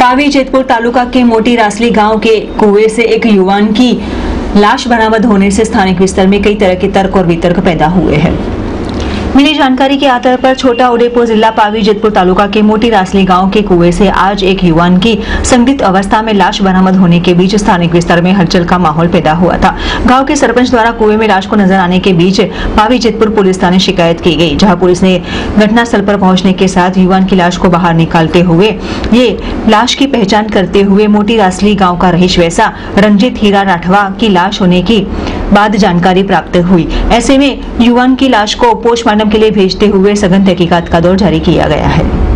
पावी जेतपुर तालुका के मोटी रासली गाँव के कुएँ से एक युवान की लाश बरामद होने से स्थानिक विस्तार में कई तरह के तर्क और वितर्क पैदा हुए हैं। मिली जानकारी के आधार पर छोटा उदयपुर जिला पावी जेतपुर तालुका के मोटी रासली गाँव के कुएँ से आज एक युवान की संदिग्ध अवस्था में लाश बरामद होने के बीच स्थानिक विस्तार में हलचल का माहौल पैदा हुआ था। गाँव के सरपंच द्वारा कुएँ में लाश को नज़र आने के बीच पावी जेतपुर पुलिस थाने शिकायत की गई, जहाँ पुलिस ने घटनास्थल पर पहुँचने के साथ युवान की लाश को बाहर निकालते हुए ये लाश की पहचान करते हुए मोटी रासली गाँव का रहीश वैसा, रंजित हीरा राठवा की लाश होने की बाद जानकारी प्राप्त हुई। ऐसे में युवान की लाश को पोस्टमार्टम के लिए भेजते हुए सघन तहकीकात का दौर जारी किया गया है।